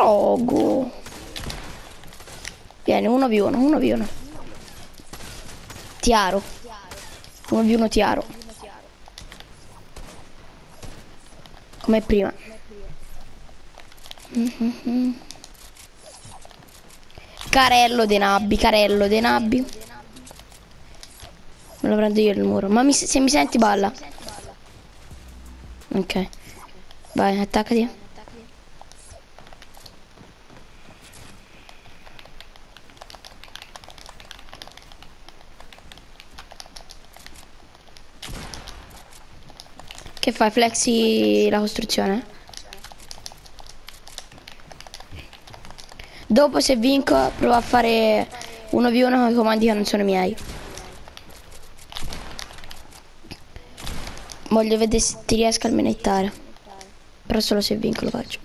Drogo. Vieni, uno più uno, uno più uno. Tiaro. Uno più uno tiaro. Come prima. Carello dei nabbi, carello dei nabbi. Me lo prendo io il muro. Ma mi- se mi senti balla. Ok. Vai, attaccati. Che fai? Flexi la costruzione? Dopo se vinco provo a fare uno v uno con i comandi che non sono miei. Voglio vedere se ti riesco a almenettare. Però solo se vinco lo faccio.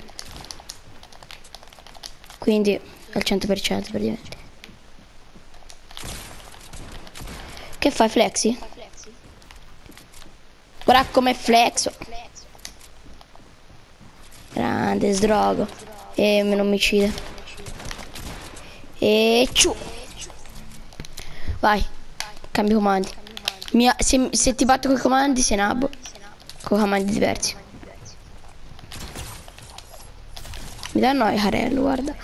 Quindi al 100% praticamente. Che fai flexi? Guarda come flexo. Grande sdrogo. E me non mi uccide. E ciu. Vai. Cambio comandi. Mi ha- se, se ti batto con i comandi sei nabbo. Con comandi diversi. Mi dà noia carello, guarda.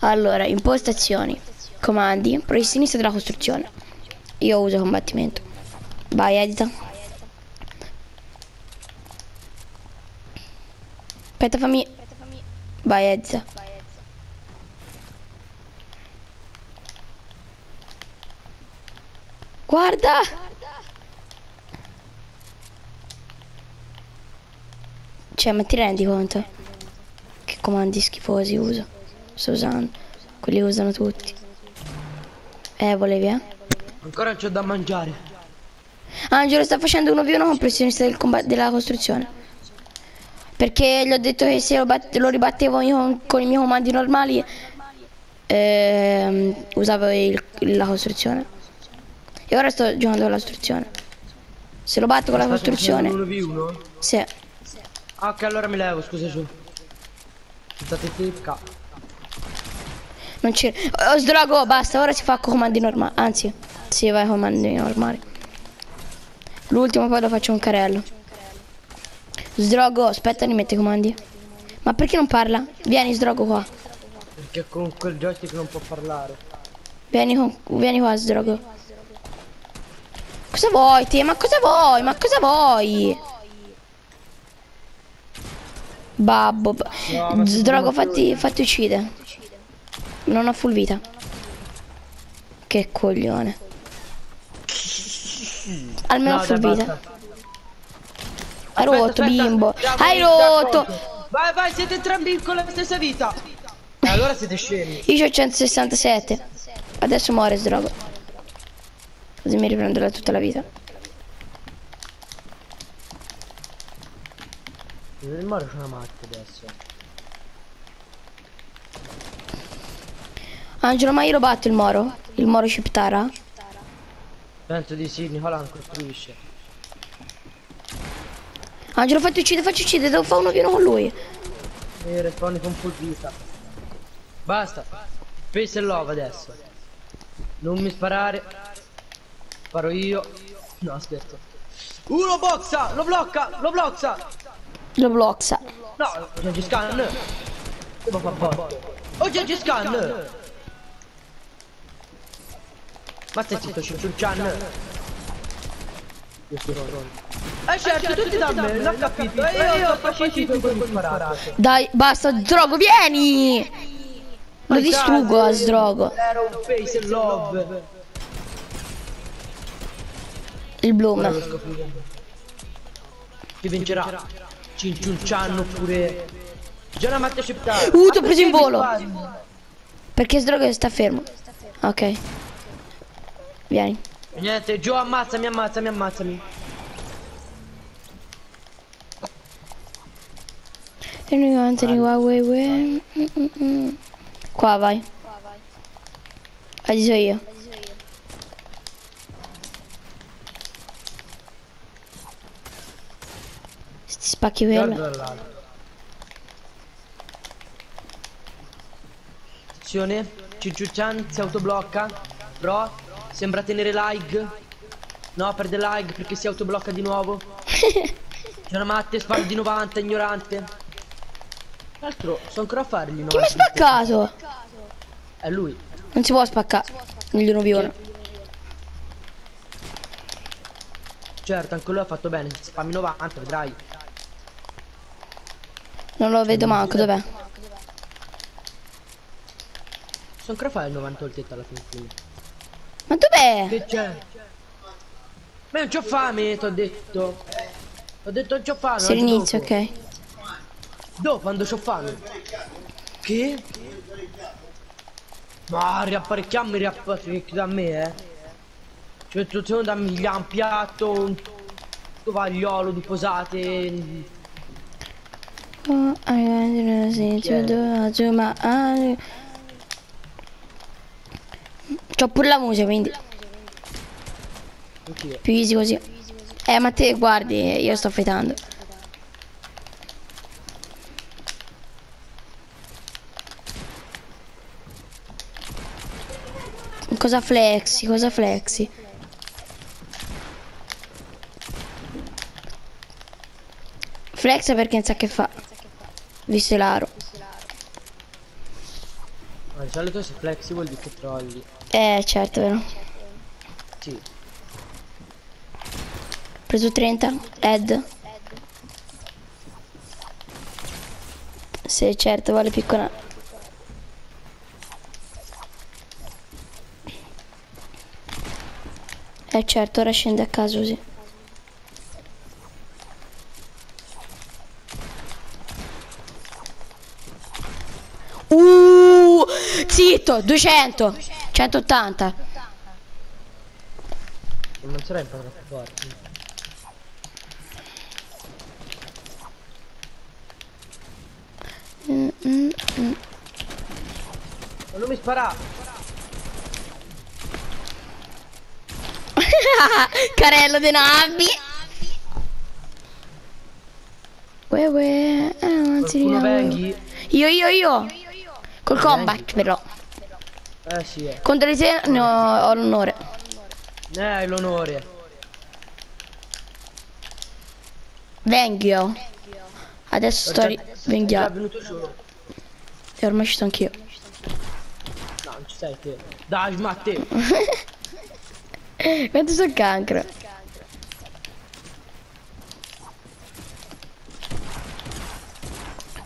Allora, impostazioni. Comandi. Pro sinistra della costruzione. Io uso combattimento. Vai, edita. Aspetta, fammi... Vai, edita. Guarda! Cioè, ma ti rendi conto? Che comandi schifosi uso? Sto usando. Quelli usano tutti. Eh, volevi, eh? Ancora c'ho da mangiare. Angelo sta facendo uno più uno con professionista del della costruzione. Perché gli ho detto che se lo, lo ribattevo io con i miei comandi normali ehm, usavo il- la costruzione. E ora sto giocando con la costruzione. Se lo batto con la costruzione. Uno v uno? Sì. Ah, ok, allora mi levo, scusa su. Non c'è. Oh, sdrago, basta, ora si fa con comandi normali. Anzi, si va con comandi normali. L'ultimo poi lo faccio un carello. Sdrogo, aspetta, mi mette i comandi. Ma perché non parla? Vieni, Sdrogo qua. Perché con quel joystick non può parlare. Vieni, con- vieni qua, Sdrogo. Cosa vuoi te? Ma cosa vuoi? Ma cosa vuoi? Babbo. ba- No, Sdrogo, fatti, fatti uccidere. Non ho full vita. Che coglione. Almeno No, full vita. basta. Hai Aspetta, rotto, aspetta. bimbo. Siamo Hai rotto. posto. Vai, vai, siete entrambi con la stessa vita. E allora siete scemi. Io ho 167. Adesso muore Sdrogo. Così mi riprenderà tutta la vita. Il moro c'è una macchina adesso. Angelo, ma io lo batto il moro? Il moro Ciptara? Penso di sì, Nicola costruisce. Angelo, fatti uccidere, facci uccidere, devo fare uno pieno con lui. E respawn con full vita. Basta. Face love adesso. Non mi sparare. Sparo io. No, scherzo. Uh, lo boxa! Lo blocca! Lo blocca! Lo blocca. No, c'è scan. Devo far forte. Oh, c'è scan. Ma stai zitto, c'è un chan. Io sono Ron. Eh certo, tutti da me, l'ho capito. E io ho facilito con mi sparate. Dai, basta, Drogo, vieni! Lo distruggo a Sdrogo. Era un face love. Il Bloom. Chi vincerà? Cinciuncian oppure... Già la matta accettare. Uh, ti ho preso in volo. Perché Sdrogo sta fermo. Ok. Vieni. Niente, giù ammazzami, ammazzami, ammazzami. Anthony, wa- we- we- mm, mm, mm. Qua vai. Avviso io. Se ti spacchi quello. Azione. Cicciuccian si autoblocca. Pro. Sembra tenere lag. No, perde lag perché si autoblocca di nuovo. C'è una matte, sparo di 90, ignorante. Tra l'altro, so ancora a fargli Chi mi ha spaccato? È lui. Non si può spaccare. Negli 1 v Certo, anche lui ha fatto bene. Spammi 90, vedrai. Non lo vedo manco, dov'è? So ancora fare il 90 il tetto alla fine. Ma dov'è? Che c'è? Ma non c'ho fame, t'ho detto. Ho detto non c'ho fame. Se dopo. ok. Dopo, quando c'ho fame. Che? Ma riapparecchiammi, riapparecchi da me, eh. Ci metto tu dammi gli un piatto, un tovagliolo di posate. Oh, I want to do to my eye. C'ho pure la musica, quindi Anch'io. più easy così. Eh, ma te guardi, io sto fetando. Cosa flexi, cosa flexi? Flex perché non sa che fa. Visto l'aro. Ma di solito se flexi vuol dire che trolli. Eh, certo, vero. Sì. Preso 30, Ed. Sì, certo, vale piccola. Eh certo, ora scende a caso così. Uh, zitto, 200, 180. Non sarà imparato. Mm, mm, mm. Ma non mi spara! Carello de navi. Uè, uè, eh, non si? Io, io, io. Col combat però. Eh sì, eh. Contro di te ne ho, ho l'onore. Eh, hai l'onore. Venghio. Adesso sto venghiando. venuto solo. E ormai ci sto anch'io. No, non ci sei te. Dai, ma te. Quanto sono cancro?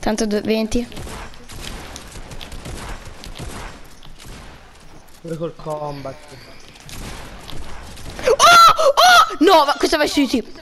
Tanto due- 20. Pure col combat. Oh! Oh! No, ma questo va su YouTube.